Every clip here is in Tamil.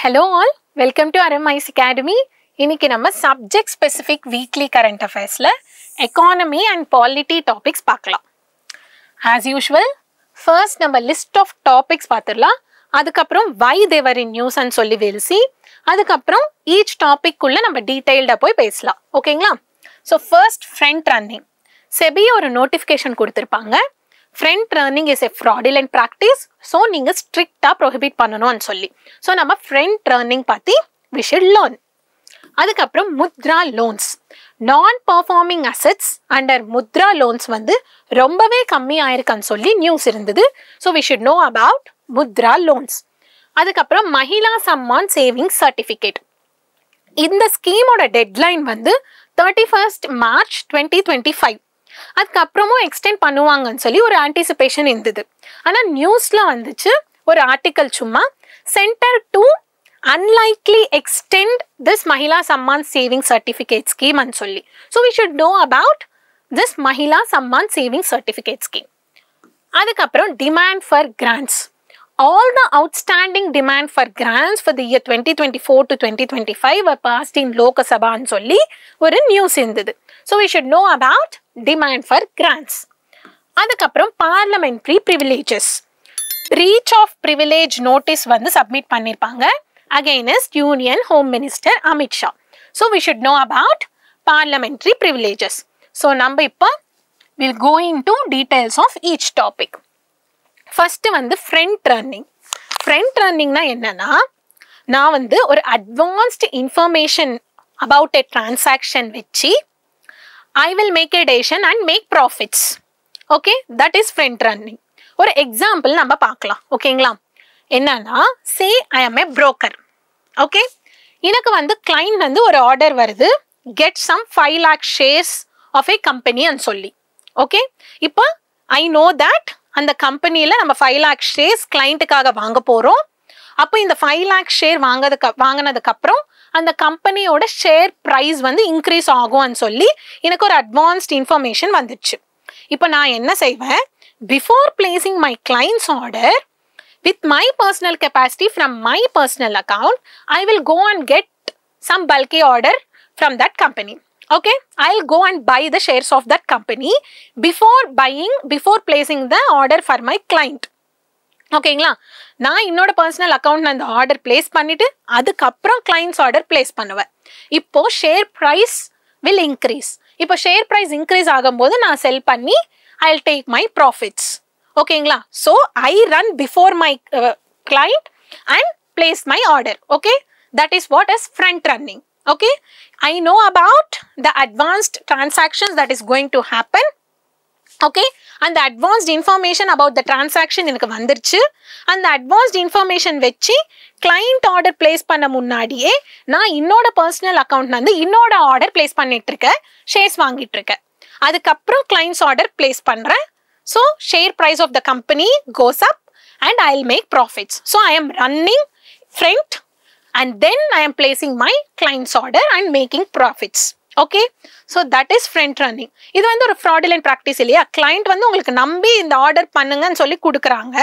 ஹலோ ஆல் வெல்கம் டு அரம்ஐஸ் அகாடமி இன்னைக்கு நம்ம சப்ஜெக்ட் ஸ்பெசிஃபிக் வீக்லி கரண்ட் அஃபேர்ஸில் எக்கானமி அண்ட் பாலிட்டி டாபிக்ஸ் பார்க்கலாம். ஆஸ் யூஷுவல் ஃபர்ஸ்ட் நம்ம லிஸ்ட் ஆஃப் டாபிக்ஸ் பார்த்துடலாம். அதுக்கப்புறம் வை தேவர் இன் நியூஸ்ன்னு சொல்லி வெல்சி அதுக்கப்புறம் ஈச் டாபிக்குள்ளே நம்ம டீட்டெயில்டாக போய் பேசலாம். ஓகேங்களா so first front running SEBI ஒரு நோட்டிஃபிகேஷன் கொடுத்துருப்பாங்க. Front running is a fraudulent practice so நீங்கள் ஸ்ட்ரிக்டாக ப்ரொஹிபிட் பண்ணணும்னு சொல்லி. ஸோ நம்ம ஃப்ரெண்ட் ரன்னிங் பற்றி வி ஷுட் லேர்ன் அதுக்கப்புறம் Mudra loans non performing assets under Mudra loans வந்து ரொம்பவே கம்மியாயிருக்குன்னு சொல்லி நியூஸ் இருந்தது. So we should know about Mudra loans அதுக்கப்புறம் மகிழா சம்மான் சேவிங் சர்டிஃபிகேட் இந்த ஸ்கீமோட டெட்லைன் வந்து thirty first March twenty twenty five அதுக்கப்புறமும் எக்ஸ்டெண்ட் பண்ணுவாங்கன்னு சொல்லி ஒரு ஆன்டிசிபேஷன் இருந்தது. ஆனால் நியூஸில் வந்துச்சு ஒரு ஆர்டிக்கல் சும்மா centre to unlikely extend this Mahila Samman saving certificate ஸ்கீம்னு சொல்லி. So we should know about this Mahila Samman saving certificate scheme அதுக்கப்புறம் demand for grants all the outstanding demand for grants for the year twenty twenty four to twenty twenty five passed in லோகசபான்னு சொல்லி ஒரு நியூஸ் இருந்தது. So we should know about demand for grants அதுக்கப்புறம் parliamentary privileges reach of privilege notice வந்து சப்மிட் பண்ணியிருப்பாங்க அகெய்னஸ்ட் union home minister Amit Shah so we should know about parliamentary privileges so நம்ம இப்போ will going to details of each topic first வந்து ஃப்ரண்ட் ரன்னிங் ஃப்ரண்ட் ரன்னிங்னா என்னன்னா நான் வந்து ஒரு advanced information about a transaction வச்சு I will make a station and make profits okay that is front running ஒரு எக்ஸாம்பிள் நம்ம பார்க்கலாம். ஓகேங்களா என்னன்னா சே ஐ ஆம் ஏ புரோக்கர் ஓகே எனக்கு வந்து கிளைண்ட் வந்து ஒரு ஆர்டர் வருது. Get some five lakh shares of a கம்பெனின்னு சொல்லி. ஓகே இப்போ ஐ நோ தட் அந்த கம்பெனியில் நம்ம ஃபைவ் லேக் ஷேர்ஸ் கிளைண்ட்டுக்காக வாங்க போகிறோம் அப்போ இந்த ஃபைவ் லேக் ஷேர் வாங்கதுக்கு வாங்கினதுக்கப்புறம் அந்த கம்பெனியோட ஷேர் ப்ரைஸ் வந்து இன்க்ரீஸ் ஆகும்னு சொல்லி எனக்கு ஒரு அட்வான்ஸ்ட் இன்ஃபர்மேஷன் வந்துச்சு. இப்போ நான் என்ன செய்வேன்? Before placing my clients order with my personal capacity from my personal account I will go and get some bulky order from that company okay? I'll go and buy the shares of that company before buying before placing the order for my client. ஓகேங்களா நான் என்னோட பர்சனல் அக்கௌண்ட் அந்த ஆர்டர் பிளேஸ் பண்ணிட்டு அதுக்கப்புறம் கிளைண்ட்ஸ் ஆர்டர் பிளேஸ் பண்ணுவேன். இப்போ ஷேர் ப்ரைஸ் வில் இன்க்ரீஸ் இப்போ ஷேர் ப்ரைஸ் இன்க்ரீஸ் ஆகும்போது நான் செல் பண்ணி I will take my profits ஓகேங்களா so I run before my client and place my order okay that is what is front running okay? I know about the advanced transactions that is going to happen. Okay அந்த advanced information about the transaction எனக்கு வந்துருச்சு. அந்த அட்வான்ஸ்ட் இன்ஃபர்மேஷன் வச்சு கிளைண்ட் ஆர்டர் பிளேஸ் பண்ண முன்னாடியே நான் என்னோட பர்சனல் அக்கௌண்ட் வந்து என்னோட ஆர்டர் பிளேஸ் பண்ணிட்டு இருக்கேன் ஷேர்ஸ் வாங்கிட்டு இருக்கேன் அதுக்கப்புறம் கிளைண்ட்ஸ் ஆர்டர் பிளேஸ் பண்ணுறேன் so share price of the company goes up and I will make profits so I am running front and then I am placing my clients order and making profits okay so that is front running இது வந்து ஒரு ஃப்ராடுலண்ட் ப்ராக்டிஸ் இல்லையா? கிளைண்ட் வந்து உங்களுக்கு நம்பி இந்த ஆர்டர் பண்ணுங்கன்னு சொல்லி கொடுக்குறாங்க.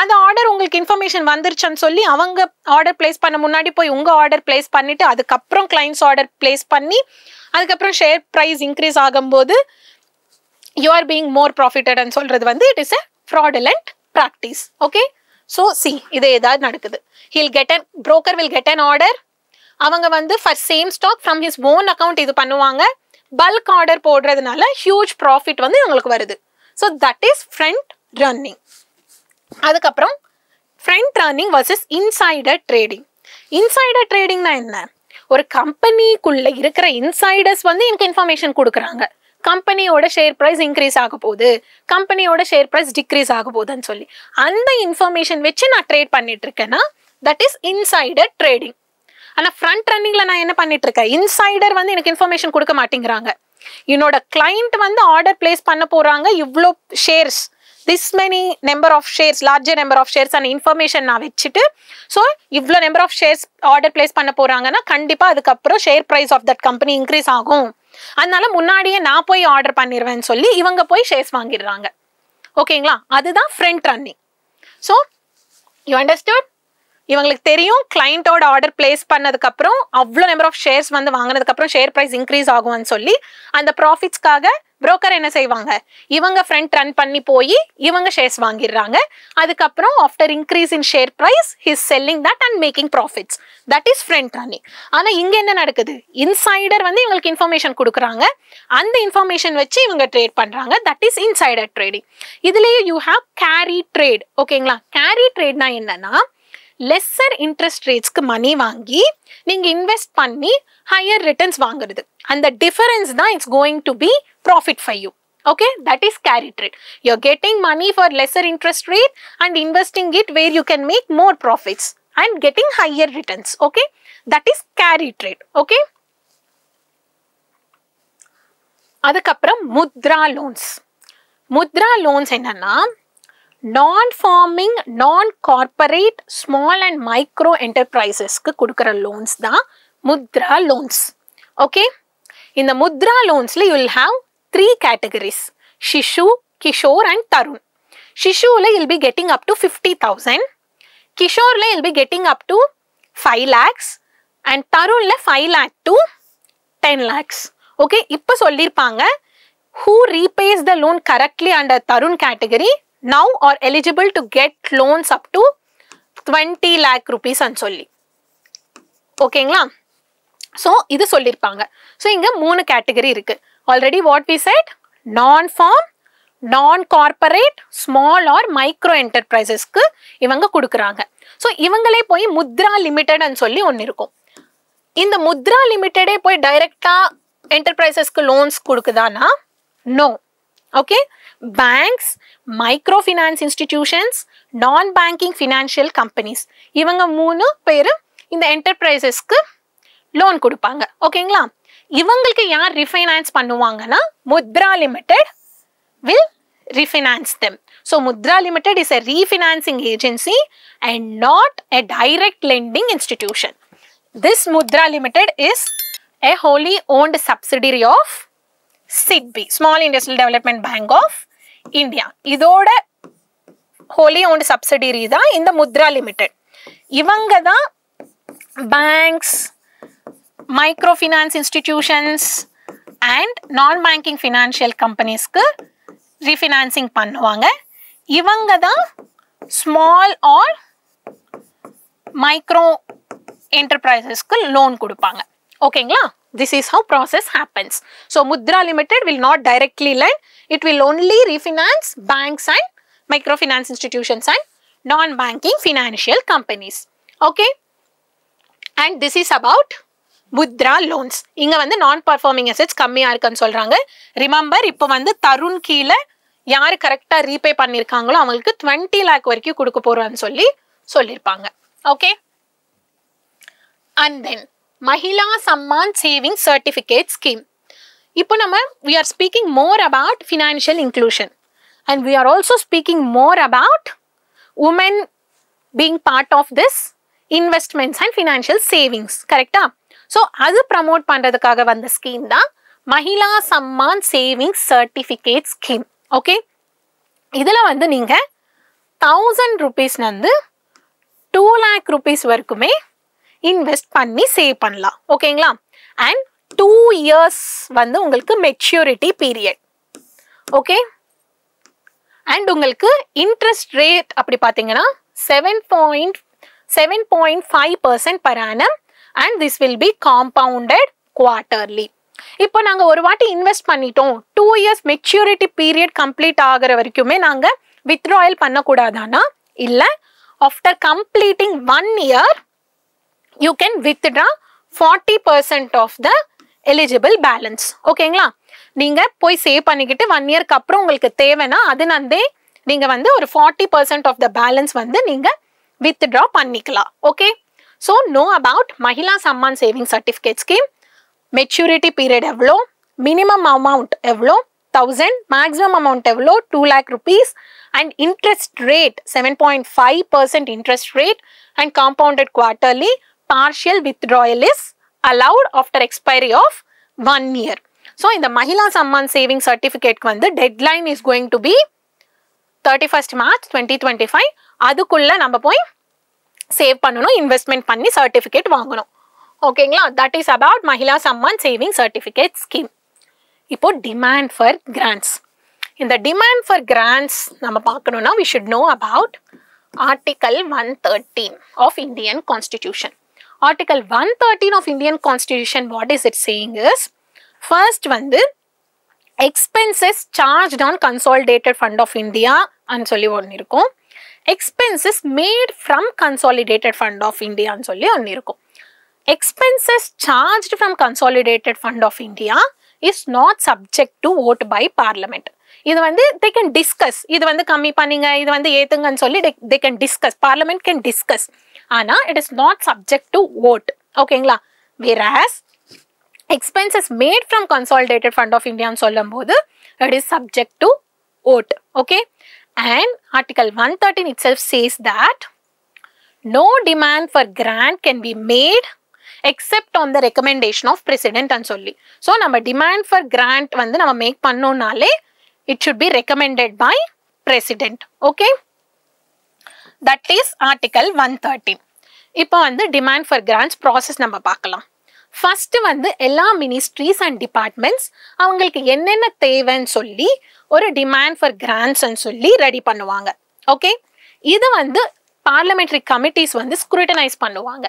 அந்த ஆர்டர் உங்களுக்கு இன்ஃபர்மேஷன் வந்துருச்சுன்னு சொல்லி அவங்க ஆர்டர் பிளேஸ் பண்ண முன்னாடி போய் உங்கள் ஆர்டர் பிளேஸ் பண்ணிவிட்டு அதுக்கப்புறம் கிளைண்ட்ஸ் ஆர்டர் பிளேஸ் பண்ணி அதுக்கப்புறம் ஷேர் ப்ரைஸ் இன்க்ரீஸ் ஆகும்போது யூ ஆர் பீங் மோர் ப்ராஃபிட்டட்னு சொல்கிறது வந்து it is a fraudulent practice okay so see இது ஏதாவது நடக்குது. He'll get an broker will get an order அவங்க வந்து for same stock from his own account இது பண்ணுவாங்க. பல்க் ஆர்டர் போடுறதுனால ஹியூஜ் ப்ராஃபிட் வந்து இவங்களுக்கு வருது. So that is front running அதுக்கப்புறம் front running versus insider trading insider ட்ரேடிங்னா என்ன? ஒரு கம்பெனிக்குள்ளே இருக்கிற இன்சைடர்ஸ் வந்து எனக்கு இன்ஃபர்மேஷன் கொடுக்குறாங்க. கம்பெனியோட ஷேர் ப்ரைஸ் இன்க்ரீஸ் ஆக போகுது. கம்பெனியோட ஷேர் ப்ரைஸ் டிக்ரீஸ் ஆக போகுதுன்னு சொல்லி. அந்த இன்ஃபர்மேஷன் வச்சு நான் ட்ரேட் பண்ணிட்டு இருக்கேன்னா தட் இஸ் இன்சைடர் ட்ரேடிங் ஆனால் ஃப்ரண்ட் ரன்னிங்கில் நான் என்ன பண்ணிட்டு இருக்கேன் இன்சைடர் வந்து எனக்கு இன்ஃபர்மேஷன் கொடுக்க மாட்டேங்கிறாங்க. என்னோட கிளைண்ட் வந்து ஆர்டர் பிளேஸ் பண்ண போகிறாங்க இவ்வளோ shares this many number of shares larger number of shares அந்த இன்ஃபர்மேஷன் நான் வச்சுட்டு ஸோ இவ்வளோ number of shares order place பண்ண போகிறாங்கன்னா கண்டிப்பாக அதுக்கப்புறம் share price of that company increase ஆகும். அதனால முன்னாடியே நான் போய் ஆர்டர் பண்ணிடுவேன்னு சொல்லி இவங்க போய் ஷேர்ஸ் வாங்கிடுறாங்க. ஓகேங்களா அதுதான் front running so you understood இவங்களுக்கு தெரியும் கிளைண்ட்டோட ஆர்டர் பிளேஸ் பண்ணதுக்கப்புறம் அவ்வளோ நம்பர் ஆஃப் ஷேர்ஸ் வந்து வாங்கினதுக்கப்புறம் ஷேர் ப்ரைஸ் இன்க்ரீஸ் ஆகும்னு சொல்லி அந்த ப்ராஃபிட்ஸ்க்காக புரோக்கர் என்ன செய்வாங்க? இவங்க ஃப்ரண்ட் ரன் பண்ணி போய் இவங்க ஷேர்ஸ் வாங்கிடுறாங்க. அதுக்கப்புறம் after increase in share price his selling that and making profits that is front running ஆனால் இங்கே என்ன நடக்குது? இன்சைடர் வந்து இவங்களுக்கு இன்ஃபர்மேஷன் கொடுக்குறாங்க. அந்த இன்ஃபர்மேஷன் வச்சு இவங்க ட்ரேட் பண்ணுறாங்க தட் இஸ் இன்சைடர் ட்ரேடிங் இதுலேயே யூ ஹாவ் கேரி ட்ரேட் ஓகேங்களா கேரி ட்ரேட்னா என்னன்னா லெஸ்ஸர் இன்ட்ரெஸ்ட் ரேட்ஸ்க்கு மணி வாங்கி நீங்க இன்வெஸ்ட் பண்ணி ஹையர் ரிட்டர்ன்ஸ் வாங்குறது அந்த டிஃபரன்ஸ் தான் it's going to be profit for you okay that is carry trade you're getting money for lesser interest rate and investing it where you can make more profits and getting higher returns okay that is carry trade okay அதுக்கப்புறம் முத்ரா லோன்ஸ் முத்ரா லோன்ஸ் என்னன்னா non farming non corporate small and micro என்டர்பிரைசஸ்க்கு கொடுக்குற லோன்ஸ் தான் முத்ரா லோன்ஸ் ஓகே இந்த Mudra லோன்ஸில் you will have three categories Shishu Kishore and Tarun ஷிஷுவில் யில் be getting up to fifty thousand கிஷோரில் யில் be getting up to five lakhs and தருணில் five lakh to ten lakhs okay இப்போ சொல்லியிருப்பாங்க who repays the loan correctly under Tarun category now are eligible to get loans up to 20 lakh rupees சொல்லி ஓகேங்களா ஸோ இது சொல்லியிருப்பாங்க ஸோ இங்கே மூணு கேட்டகரி இருக்குது already what we said non farm non corporate small or micro என்டர்பிரைசஸ்க்கு இவங்க கொடுக்குறாங்க. ஸோ இவங்களே போய் முத்ரா லிமிட்டட்னு சொல்லி ஒன்று இருக்கும். இந்த முத்ரா லிமிட்டடே போய் டைரெக்டாக என்டர்பிரைசஸ்க்கு loans கொடுக்குதானா no okay banks micro finance institutions non banking financial companies இவங்க மூணு பேரும் இந்த என்டர்பிரைசஸ்க்கு லோன் கொடுப்பாங்க ஓகேங்களா இவங்களுக்கு யார் ரிஃபைனான்ஸ் பண்ணுவாங்கன்னா Mudra Limited will refinance them. So Mudra Limited is a refinancing agency and not a direct lending institution. This Mudra Limited is a wholly owned subsidiary of SIDBI small industrial development bank of India இதோட ஹோலி owned சப்சிடரி தான் இந்த முத்ரா லிமிடெட் இவங்க தான் banks micro finance institutions and non banking financial கம்பெனிஸ்க்கு refinancing பண்ணுவாங்க. இவங்க தான் ஸ்மால் ஆர் மைக்ரோ என்டர்பிரைசஸ்க்கு லோன் கொடுப்பாங்க. ஓகேங்களா this is how process happens. So Mudra Limited will not directly lend. It will only refinance banks and micro finance and and non banking financial companies okay and this is about Mudra loans இங்கே வந்து நான் பர்ஃபார்மிங் அசெட்ஸ் கம்மியாக இருக்குன்னு சொல்கிறாங்க ரிமம்பர் இப்போ வந்து தருண் கீழே யார் கரெக்டாக ரீபே பண்ணியிருக்காங்களோ அவங்களுக்கு டுவெண்ட்டி லேக் வரைக்கும் கொடுக்க போகிறான்னு சொல்லி சொல்லியிருப்பாங்க okay and then Mahila Samman saving certificate scheme இப்போ நம்ம we are speaking more about financial inclusion and we are also speaking more about women being part of this investments and financial savings கரெக்டா ஸோ அது ப்ரமோட் பண்ணுறதுக்காக வந்த ஸ்கீம் தான் Mahila Samman saving certificate scheme okay இதில் வந்து நீங்கள் தௌசண்ட் ருபீஸ்லேருந்து டூ லேக் ருபீஸ் வரைக்குமே இன்வெஸ்ட் பண்ணி சேவ் பண்ணலாம். ஓகேங்களா? அண்ட் டூ இயர்ஸ் வந்து உங்களுக்கு மெச்சூரிட்டி பீரியட் ஓகே அண்ட் உங்களுக்கு இன்ட்ரெஸ்ட் ரேட் அப்படி பார்த்தீங்கன்னா seven point seven point five percent per annum and this will be compounded quarterly இப்போ நாங்கள் ஒரு வாட்டி இன்வெஸ்ட் பண்ணிட்டோம். Two years maturity period complete ஆகிற வரைக்குமே நாங்கள் வித்ட்ராயல் பண்ணக்கூடாதானா? இல்லை after completing one year you can withdraw forty percent of the eligible balance ஓகேங்களா நீங்கள் போய் சேவ் பண்ணிக்கிட்டு ஒன் இயர்க்கு அப்புறம் உங்களுக்கு தேவைன்னா அதுனந்தே நீங்கள் வந்து ஒரு forty percent of the balance வந்து நீங்கள் வித்ட்ரா பண்ணிக்கலாம். Okay so know about Mahila Samman saving certificate scheme maturity period எவ்வளோ? மினிமம் அமௌண்ட் எவ்வளோ? தௌசண்ட் மேக்ஸிமம் அமௌண்ட் எவ்வளோ? Two lakh rupees and interest rate seven point five percent interest rate and compounded quarterly partial withdrawal is allowed after expiry of one year so இந்த மகிழா சம்மான் சேவிங் சர்டிஃபிகேட்க்கு வந்து deadline is going to be thirty first March twenty twenty five அதுக்குள்ளே நம்ம போய் சேவ் பண்ணணும் இன்வெஸ்ட்மெண்ட் பண்ணி சர்டிஃபிகேட் வாங்கணும். ஓகேங்களா? That is about Mahila Samman saving certificate scheme இப்போ டிமாண்ட் ஃபார் கிராண்ட்ஸ் இந்த டிமாண்ட் ஃபார் கிராண்ட்ஸ் நம்ம பார்க்கணும்னா we should know about article one thirteen of Indian constitution article one thirteen of Indian constitution what is it saying is first வந்து expenses charge on consolidated fund of India அன்னு சொல்லி ஒன்று இருக்கும். Expenses made from consolidated fund of இந்தியான்னு சொல்லி ஒன்று இருக்கும். Expenses charge from consolidated fund of India is not subject to vote by parliament இது வந்து தே கேன் டிஸ்கஸ் இது வந்து கம்மி பண்ணுங்க இது வந்து ஏத்துங்கன்னு சொல்லி they can discuss parliament can discuss ஆனால் it is not subject to vote ஓகேங்களா whereas expenses made from consolidated fund of இந்தியான்னு சொல்லும்போது it is subject to vote okay and article one thirteen itself says that no demand for grant can be made except on the recommendation of president and சொல்லி. ஸோ நம்ம demand for grant வந்து நம்ம மேக் பண்ணோம்னாலே it should be recommended by president. Okay? That is article one thirty இப்போ வந்து டிமாண்ட் ஃபார் கிராண்ட்ஸ் ப்ராசஸ் நம்ம பார்க்கலாம். ஃபஸ்ட்டு வந்து எல்லா மினிஸ்ட்ரீஸ் அண்ட் டிபார்ட்மெண்ட்ஸ் அவங்களுக்கு என்னென்ன தேவைன்னு சொல்லி ஒரு டிமாண்ட் ஃபார் கிராண்ட்ஸ்ன்னு சொல்லி ரெடி பண்ணுவாங்க. ஓகே இது வந்து பார்லமெண்ட்ரி கமிட்டிஸ் வந்து ஸ்க்ரூட்டனைஸ் பண்ணுவாங்க.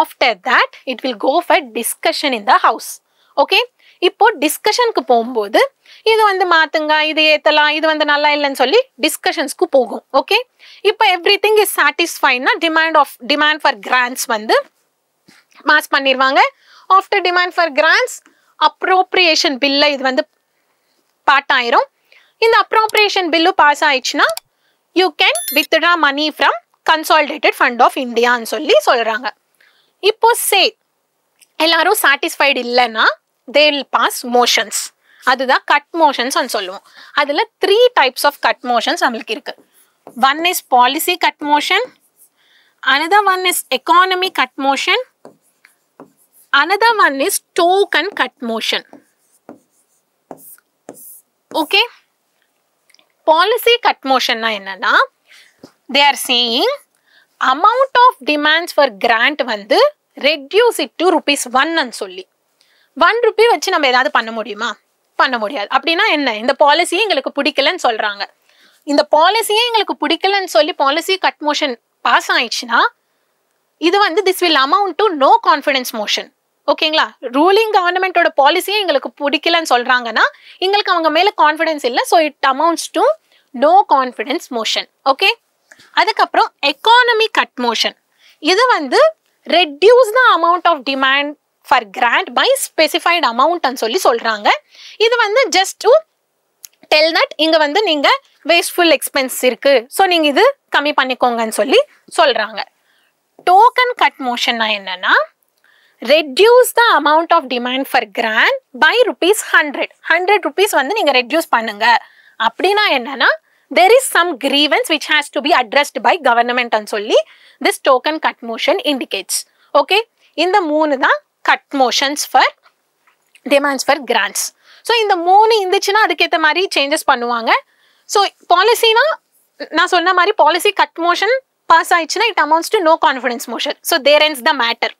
After that it will go for discussion in the house okay இப்போ டிஸ்கஷனுக்கு போகும்போது இது வந்து மாத்துங்க இது ஏத்தலாம் இது வந்து நல்லா இல்லைன்னு சொல்லி டிஸ்கஷன்ஸ்க்கு போகும். ஓகே இப்போ everything is சாட்டிஸ்ஃபைட்னா demand of demand for grants வந்து மாஸ் பண்ணிடுவாங்க after demand for grants appropriation பில்ல இது வந்து பாட்டாயிரும் இந்த அப்ரோப்ரியேஷன் பில்லு பாஸ் ஆயிடுச்சுன்னா you can withdraw money from consolidated fund of இந்தியான்னு சொல்லி சொல்கிறாங்க இப்போ சே எல்லாரும் சாட்டிஸ்ஃபைடு இல்லைன்னா தே வில் பாஸ் மோஷன்ஸ் அதுதான் கட் மோஷன்ஸ் சொல்லுவோம். அதில் three types of cut motions நம்மளுக்கு இருக்கு. One is policy cut motion another one is economy cut motion another one is token cut motion okay policy cut மோஷன்னா என்னன்னா they are saying amount of demands for grant வந்து ரெட்யூஸ் இட் டு ருபீஸ் ஒன்னு சொல்லி. ஒன் ருபி வச்சு நம்ம ஏதாவது பண்ண முடியுமா? பண்ண முடியாது. அப்படின்னா என்ன? இந்த பாலிசியே எங்களுக்கு பிடிக்கலன்னு சொல்கிறாங்க இந்த பாலிசியே எங்களுக்கு பிடிக்கலன்னு சொல்லி பாலிசி கட் மோஷன் பாஸ் ஆயிடுச்சுன்னா இது வந்து this will amount to no confidence motion ஓகேங்களா? ரூலிங் கவர்மெண்ட்டோட பாலிசியே எங்களுக்கு பிடிக்கலன்னு சொல்கிறாங்கன்னா எங்களுக்கு அவங்க மேலே கான்ஃபிடன்ஸ் இல்லை so it amounts to no confidence motion okay அதுக்கப்புறம் எக்கானமி கட் மோஷன் இது வந்து reduce the amount of demand for grant by specified அமௌண்ட்னு சொல்லி சொல்கிறாங்க இது வந்து ஜஸ்ட் டு டெல் தட் இங்கே வந்து நீங்கள் வேஸ்ட்ஃபுல் எக்ஸ்பென்ஸ் இருக்குது ஸோ நீங்கள் இது கம்மி பண்ணிக்கோங்கன்னு சொல்லி சொல்கிறாங்க டோக்கன் கட் மோஷன்னா என்னன்னா reduce the amount of demand for grant by rupees hundred hundred rupees வந்து நீங்கள் ரெடியூஸ் பண்ணுங்க. அப்படின்னா என்னன்னா there is some grievance which has to be addressed by கவர்மெண்ட்னு சொல்லி this token cut motion indicates okay இந்த மூணு தான் cut motions for demands for grants so இந்த மூணு இருந்துச்சுன்னா அதுக்கேற்ற மாதிரி சேஞ்சஸ் பண்ணுவாங்க. ஸோ பாலிசினா நான் சொன்ன மாதிரி பாலிசி கட் மோஷன் பாஸ் ஆயிடுச்சுன்னா it amounts to no confidence motion so there ends the matter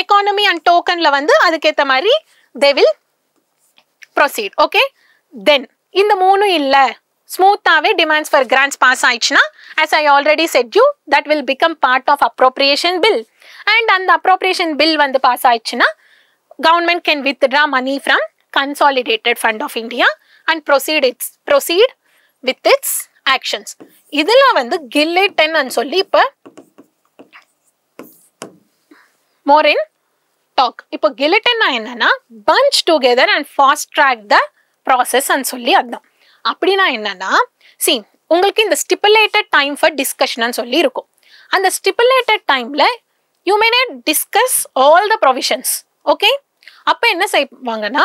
economy and டோக்கனில் வந்து அதுக்கேற்ற மாதிரி they will proceed okay then இந்த மூணும் இல்லை. ஸ்மூத்தாகவே டிமாண்ட்ஸ் ஃபார் கிராண்ட்ஸ் பாஸ் ஆயிடுச்சுன்னா as I already said you that will become part of appropriation bill and அந்த அப்ரோப்ரியேஷன் பில் வந்து பாஸ் ஆயிடுச்சுன்னா government can withdraw money from consolidated fund of India and proceed its proceed with its actions இதில் வந்து கில்லிட்டன் சொல்லி இப்போ மோர் இன் டாக் இப்போ கிலிட்டன்னா என்னன்னா bunch together and fast track the process சொல்லி அதான் அப்படின்னா என்னன்னா சி உங்களுக்கு இந்த ஸ்டிப்புலேட்டட் டைம் ஃபார் டிஸ்கஷன் சொல்லி இருக்கும். அந்த ஸ்டிப்புலேட்டட் டைம்ல you may not discuss all the provisions okay அப்போ என்ன செய்வாங்கன்னா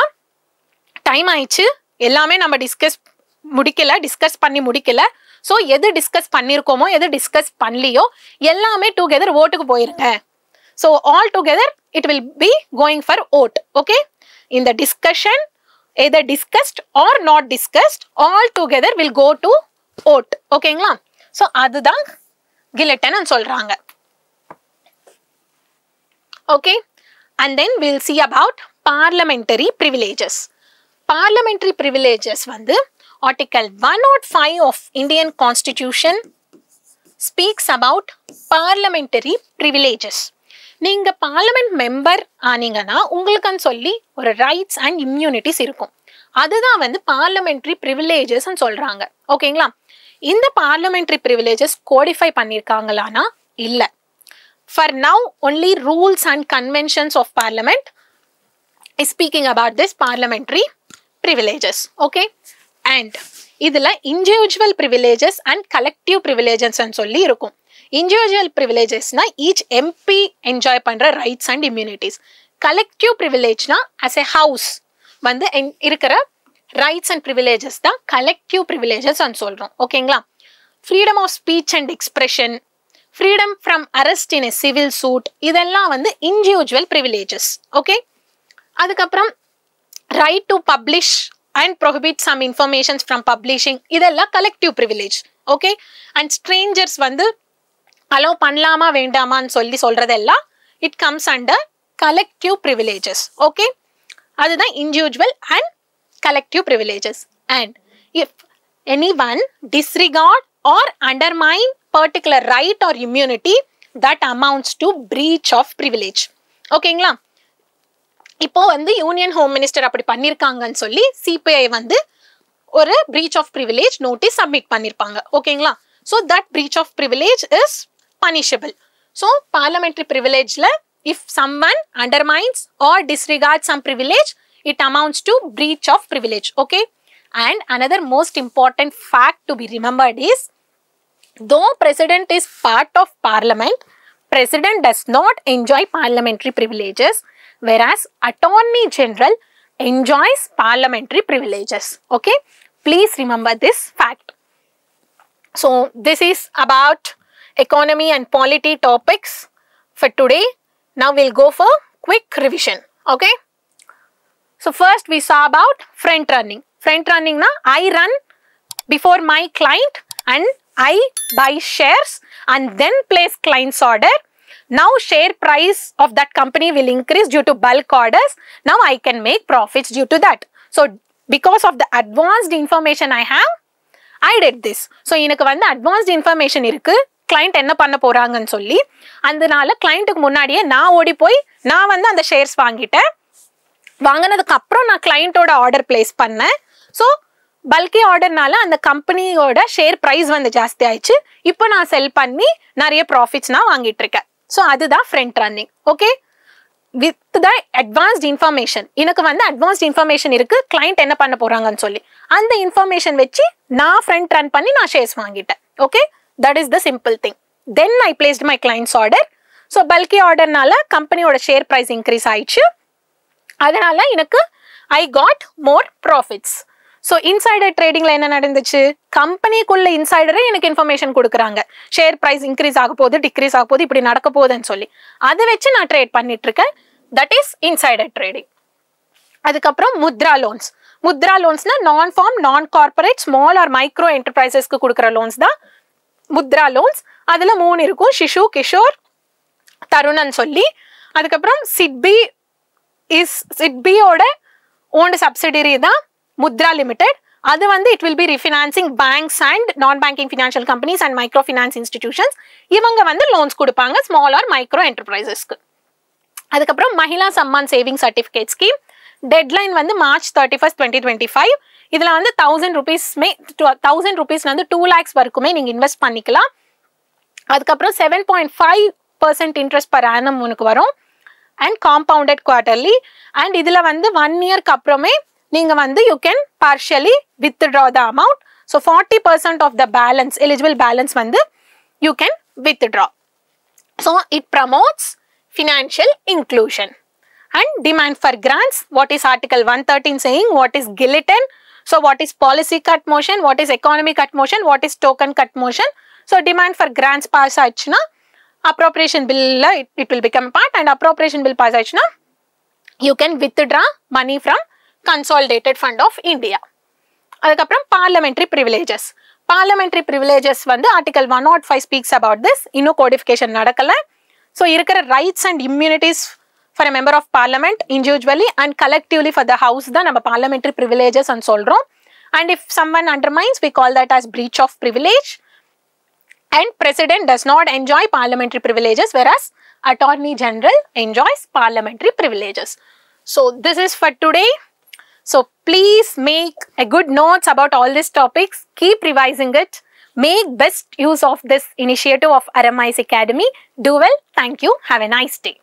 டைம் ஆயிடுச்சு எல்லாமே நம்ம டிஸ்கஸ் முடிக்கல டிஸ்கஸ் பண்ணி முடிக்கல. ஸோ எது டிஸ்கஸ் பண்ணியிருக்கோமோ எது டிஸ்கஸ் பண்ணலையோ எல்லாமே டுகெதர் ஓட்டுக்கு போயிருங்க. So all together it will be going for vote okay இந்த discussion either discussed or not discussed all together will go to vote ஓகேங்களா ஸோ அதுதான் கிலட்டன் சொல்கிறாங்க okay and then will see about parliamentary privileges parliamentary privileges வந்து article one not five of Indian constitution speaks about parliamentary privileges நீங்க பார்லிமெண்ட் மெம்பர் ஆனீங்கன்னா உங்களுக்குன்னு சொல்லி ஒரு ரைட்ஸ் அண்ட் இம்யூனிட்டிஸ் இருக்கும். அதுதான் வந்து பார்லிமெண்ட்ரி ப்ரிவிலேஜஸ் சொல்றாங்க. ஓகேங்களா இந்த பார்லிமெண்ட்ரி ப்ரிவிலேஜஸ் கோடிஃபை பண்ணியிருக்காங்களானா இல்லை. For now only rules and conventions of parliament is speaking about this parliamentary privileges okay and இதில் இண்டிவிஜுவல் ப்ரிவிலேஜஸ் அண்ட் கலெக்டிவ் ப்ரிவிலேஜஸ்ன்னு சொல்லி இருக்கும். இண்டிவிஜுவல் ப்ரிவிலேஜஸ்னா ஈச் எம்பி என்ஜாய் பண்ணுற ரைட்ஸ் அண்ட் இம்யூனிட்டிஸ் கலெக்டிவ் ப்ரிவிலேஜ்னா அஸ் எ ஹவுஸ் வந்து இருக்கிற ரைட்ஸ் அண்ட் ப்ரிவிலேஜஸ் தான் கலெக்டிவ் ப்ரிவிலேஜஸ் சொல்கிறோம் ஓகேங்களா freedom of speech and expression freedom from arrest in a civil suit இதெல்லாம் வந்து இண்டிவிஜுவல் ப்ரிவிலேஜஸ் ஓகே அதுக்கப்புறம் right to publish and prohibit some informations from publishing இதெல்லாம் collective privilege okay and strangers வந்து அலோவ் பண்ணலாமா வேண்டாமான்னு சொல்லி சொல்கிறதெல்லாம் it comes under collective privileges okay அதுதான் individual and collective privileges and if any one disregard or undermine particular right or immunity that amounts to breach of privilege ஓகேங்களா இப்போ வந்து யூனியன் ஹோம் மினிஸ்டர் அப்படி பண்ணியிருக்காங்கன்னு சொல்லி சிபிஐ வந்து ஒரு breach of privilege notice submit பண்ணியிருப்பாங்க ஓகேங்களா so that breach of privilege is punishable. So, parliamentary privilege, if someone undermines or disregards some privilege, it amounts to breach of privilege. Okay. And another most important fact to be remembered is, though president is part of parliament, president does not enjoy parliamentary privileges, whereas attorney general enjoys parliamentary privileges. Okay. Please remember this fact. So, this is about economy and polity topics for today now we'll go for quick revision okay so first we saw about front running front running na i run before my client and I buy shares and then place client's order. Now share price of that company will increase due to bulk orders. Now I can make profits due to that. So because of the advanced information I have, I did this. So எனக்கு வந்து அட்வான்ஸ்ட் இன்ஃபர்மேஷன் இருக்கு கிளைண்ட் என்ன பண்ண போறாங்கன்னு சொல்லி அதனால கிளைண்ட்டுக்கு முன்னாடியே நான் ஓடி போய் நான் வந்து அந்த ஷேர்ஸ் வாங்கிட்டேன். வாங்கினதுக்கு அப்புறம் நான் கிளைண்ட்டோட ஆர்டர் பிளேஸ் பண்ணேன். ஸோ பல்கி ஆர்டர்னால அந்த கம்பெனியோட ஷேர் ப்ரைஸ் வந்து ஜாஸ்தி ஆயிடுச்சு. இப்போ நான் செல் பண்ணி நிறைய ப்ராஃபிட்ஸ் நான் வாங்கிட்டு இருக்கேன். ஸோ அதுதான் front running okay with the advanced information எனக்கு வந்து அட்வான்ஸ்ட் இன்ஃபர்மேஷன் இருக்கு. கிளைண்ட் என்ன பண்ண போறாங்கன்னு சொல்லி. அந்த இன்ஃபர்மேஷன் வச்சு நான் ஃப்ரண்ட் ரன் பண்ணி நான் ஷேர்ஸ் வாங்கிட்டேன். Okay that is the simple thing then I placed my clients order so bulky ஆர்டர்னால கம்பெனியோட ஷேர் ப்ரைஸ் இன்க்ரீஸ் ஆயிடுச்சு. அதனால எனக்கு I got more profits so insider ட்ரேடிங்கில் என்ன நடந்துச்சு? கம்பெனிக்குள்ள இன்சைடரே எனக்கு இன்ஃபர்மேஷன் கொடுக்குறாங்க. ஷேர் ப்ரைஸ் இன்க்ரீஸ் ஆக போகுது டிக்ரீஸ் ஆக போகுது இப்படி நடக்க போகுதுன்னு சொல்லி. அதை வச்சு நான் ட்ரேட் பண்ணிட்டு இருக்கேன் தட் இஸ் இன்சைடர் ட்ரேடிங் அதுக்கப்புறம் Mudra loans Mudra லோன்ஸ்னா non farm non corporate small or micro என்டர்பிரைசஸ்க்கு கொடுக்குற லோன்ஸ் தான். முத்ரா லோன்ஸ். அதில் மூணு இருக்கும். சிஷு கிஷோர் தருணன் சொல்லி. அதுக்கப்புறம் சிட்பி இஸ் சிட்பியோட ஓன்டு சப்சிடரி தான் முத்ரா லிமிடெட். அது வந்து it will be refinancing banks and non banking financial companies and micro finance institutions இவங்க வந்து லோன்ஸ் கொடுப்பாங்க ஸ்மால் ஆர் மைக்ரோ என்டர்பிரைசஸ்க்கு அதுக்கப்புறம் Mahila Samman saving certificate scheme deadline வந்து March thirty first twenty twenty five இதில் வந்து தௌசண்ட் ருபீஸ்மே தௌசண்ட் ருபீஸ் வந்து டூ லேக்ஸ் வரைக்குமே நீங்கள் இன்வெஸ்ட் பண்ணிக்கலாம். அதுக்கப்புறம் seven point five percent interest per annum உனக்கு வரும். அண்ட் காம்பவுண்டட் குவார்டர்லி அண்ட் இதில் வந்து ஒன் இயர்க்கு அப்புறமே நீங்கள் வந்து you can partially withdraw the amount so forty percent of the balance eligible balance வந்து you can withdraw so it promotes financial inclusion and demand for grants. What is Article 113 saying? What is guillotine? So what is policy cut motion? What is economy cut motion? What is token cut motion? So demand for grants pass ஆச்சுன்னா appropriation bill it, it will become a part and appropriation bill pass ஆச்சுன்னா you can withdraw money from consolidated fund of India. அதுக்கப்புறம் parliamentary privileges. parliamentary privileges வந்து article 105 speaks about this. இன்னும் codification நடக்கல So இருக்கிற rights and immunities for a member of parliament individually and collectively for the house the number parliamentary privileges and solrom and if someone undermines we call that as breach of privilege and president does not enjoy parliamentary privileges whereas attorney general enjoys parliamentary privileges so this is for today so please make a good notes about all these topics keep revising it make best use of this initiative of RMIS Academy. Do well. Thank you. Have a nice day.